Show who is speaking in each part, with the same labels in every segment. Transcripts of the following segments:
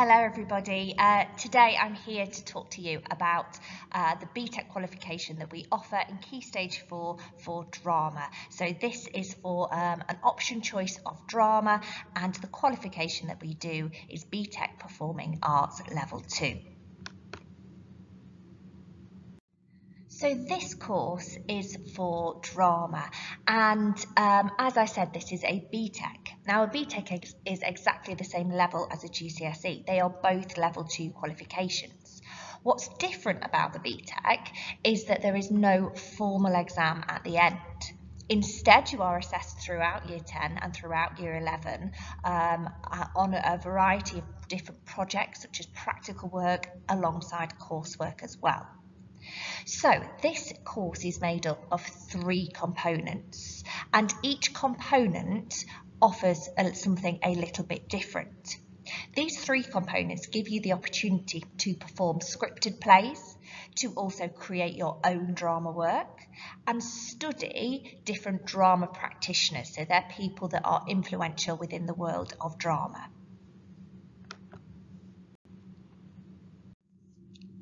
Speaker 1: Hello everybody. Uh, today I'm here to talk to you about uh, the BTEC qualification that we offer in Key Stage 4 for drama. So this is for um, an option choice of drama and the qualification that we do is BTEC Performing Arts Level 2. So this course is for drama and um, as I said this is a BTEC. Now a BTEC is exactly the same level as a GCSE. They are both level 2 qualifications. What's different about the BTEC is that there is no formal exam at the end. Instead, you are assessed throughout year 10 and throughout year 11 um, on a variety of different projects such as practical work alongside coursework as well. So this course is made up of three components and each component offers something a little bit different. These three components give you the opportunity to perform scripted plays, to also create your own drama work and study different drama practitioners. So they're people that are influential within the world of drama.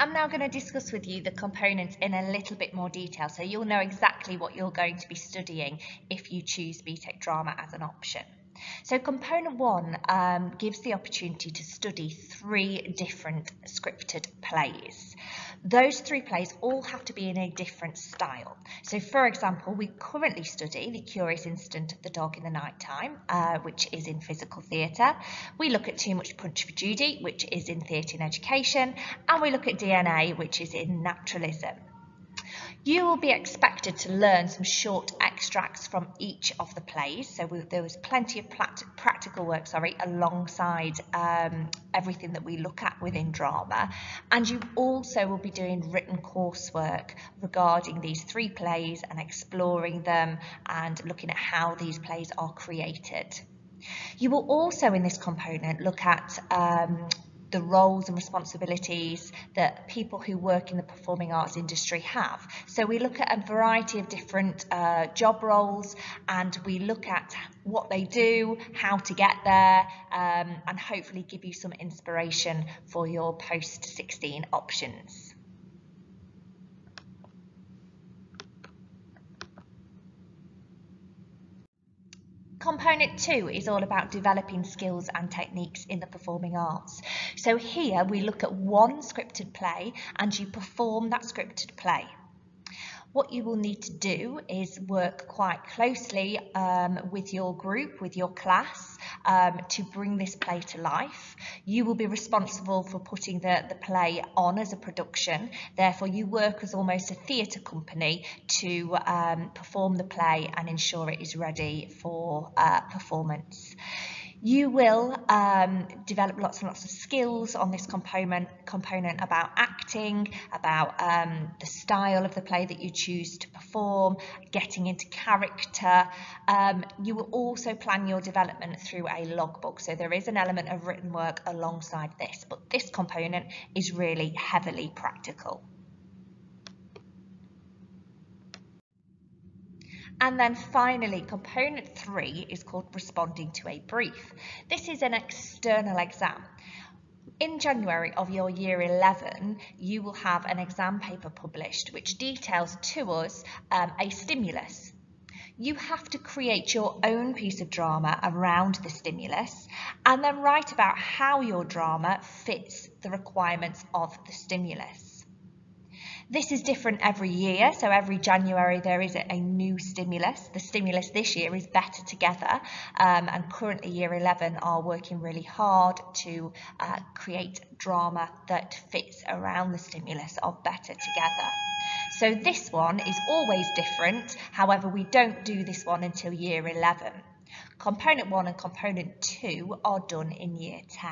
Speaker 1: I'm now going to discuss with you the components in a little bit more detail so you'll know exactly what you're going to be studying if you choose BTEC Drama as an option. So component one um, gives the opportunity to study three different scripted plays. Those three plays all have to be in a different style. So for example, we currently study The Curious Incident of the Dog in the Night Time, uh, which is in physical theatre. We look at Too Much Punch for Judy, which is in theatre and education. And we look at DNA, which is in naturalism. You will be expected to learn some short extracts from each of the plays. So we, there was plenty of practical work, sorry, alongside um, everything that we look at within drama. And you also will be doing written coursework regarding these three plays and exploring them and looking at how these plays are created. You will also in this component look at um, the roles and responsibilities that people who work in the performing arts industry have. So we look at a variety of different uh, job roles and we look at what they do, how to get there, um, and hopefully give you some inspiration for your post-16 options. Component two is all about developing skills and techniques in the performing arts. So here we look at one scripted play and you perform that scripted play. What you will need to do is work quite closely um, with your group, with your class, um, to bring this play to life. You will be responsible for putting the, the play on as a production. Therefore, you work as almost a theatre company to um, perform the play and ensure it is ready for uh, performance. You will um, develop lots and lots of skills on this component, component about acting, about um, the style of the play that you choose to perform, getting into character. Um, you will also plan your development through a logbook. So there is an element of written work alongside this, but this component is really heavily practical. And then finally, component three is called responding to a brief. This is an external exam. In January of your year 11, you will have an exam paper published which details to us um, a stimulus. You have to create your own piece of drama around the stimulus and then write about how your drama fits the requirements of the stimulus. This is different every year, so every January there is a new stimulus. The stimulus this year is Better Together, um, and currently Year 11 are working really hard to uh, create drama that fits around the stimulus of Better Together. So this one is always different, however we don't do this one until Year 11. Component 1 and Component 2 are done in Year 10.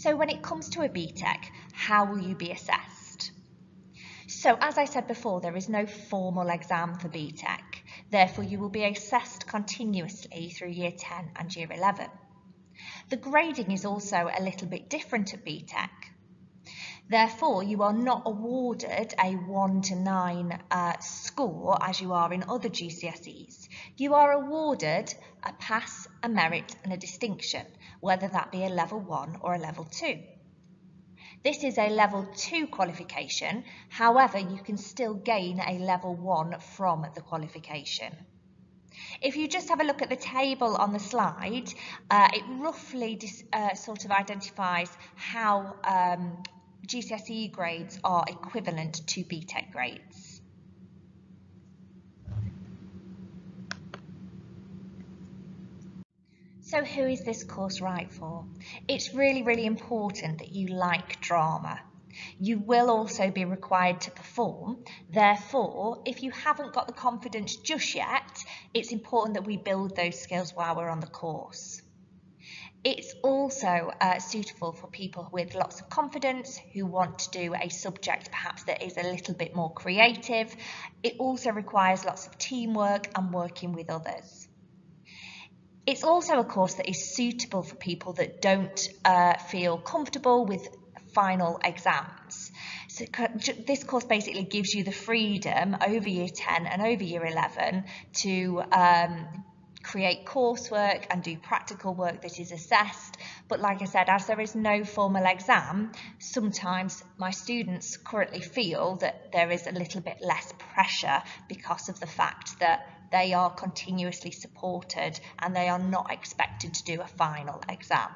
Speaker 1: So when it comes to a BTEC, how will you be assessed? So as I said before, there is no formal exam for BTEC. Therefore, you will be assessed continuously through year 10 and year 11. The grading is also a little bit different at BTEC. Therefore, you are not awarded a 1 to 9 uh, score as you are in other GCSEs. You are awarded a pass, a merit and a distinction, whether that be a level 1 or a level 2. This is a level 2 qualification, however you can still gain a level 1 from the qualification. If you just have a look at the table on the slide, uh, it roughly uh, sort of identifies how um, GCSE grades are equivalent to BTEC grades. So who is this course right for? It's really, really important that you like drama. You will also be required to perform. Therefore, if you haven't got the confidence just yet, it's important that we build those skills while we're on the course. It's also uh, suitable for people with lots of confidence who want to do a subject perhaps that is a little bit more creative. It also requires lots of teamwork and working with others. It's also a course that is suitable for people that don't uh, feel comfortable with final exams. So this course basically gives you the freedom over year 10 and over year 11 to um, create coursework and do practical work that is assessed. But like I said, as there is no formal exam, sometimes my students currently feel that there is a little bit less pressure because of the fact that they are continuously supported and they are not expected to do a final exam.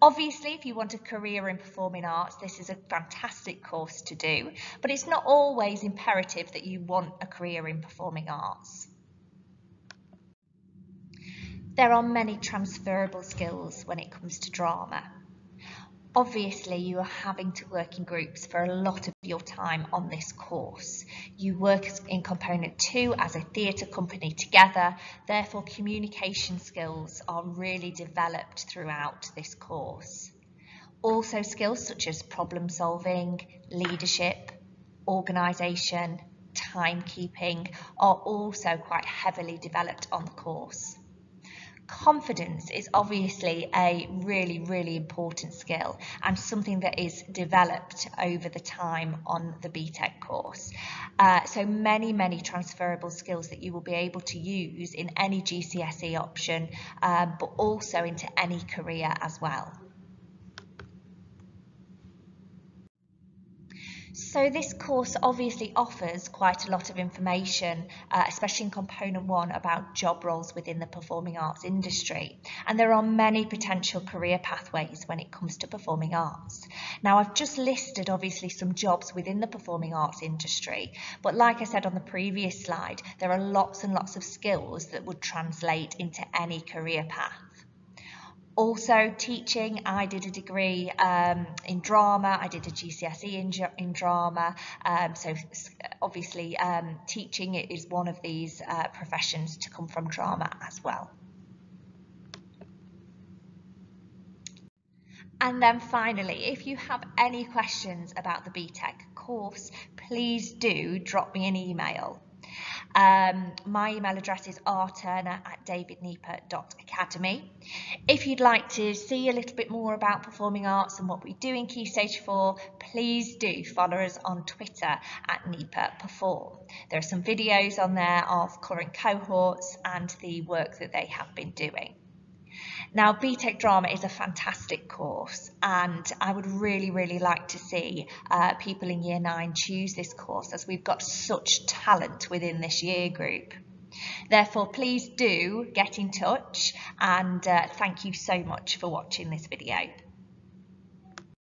Speaker 1: Obviously, if you want a career in performing arts, this is a fantastic course to do, but it's not always imperative that you want a career in performing arts. There are many transferable skills when it comes to drama. Obviously, you are having to work in groups for a lot of your time on this course. You work in component two as a theatre company together, therefore communication skills are really developed throughout this course. Also skills such as problem solving, leadership, organisation, timekeeping are also quite heavily developed on the course. Confidence is obviously a really, really important skill and something that is developed over the time on the BTEC course. Uh, so many, many transferable skills that you will be able to use in any GCSE option, uh, but also into any career as well. So this course obviously offers quite a lot of information, uh, especially in component one about job roles within the performing arts industry. And there are many potential career pathways when it comes to performing arts. Now I've just listed obviously some jobs within the performing arts industry, but like I said on the previous slide, there are lots and lots of skills that would translate into any career path. Also teaching, I did a degree um, in drama, I did a GCSE in, in drama, um, so obviously um, teaching is one of these uh, professions to come from drama as well. And then finally, if you have any questions about the BTEC course, please do drop me an email. Um, my email address is rturner at davidnieper.academy. If you'd like to see a little bit more about performing arts and what we do in Key Stage 4, please do follow us on Twitter at Nieper Perform. There are some videos on there of current cohorts and the work that they have been doing. Now, BTEC Drama is a fantastic course, and I would really, really like to see uh, people in Year 9 choose this course as we've got such talent within this year group. Therefore, please do get in touch, and uh, thank you so much for watching this video.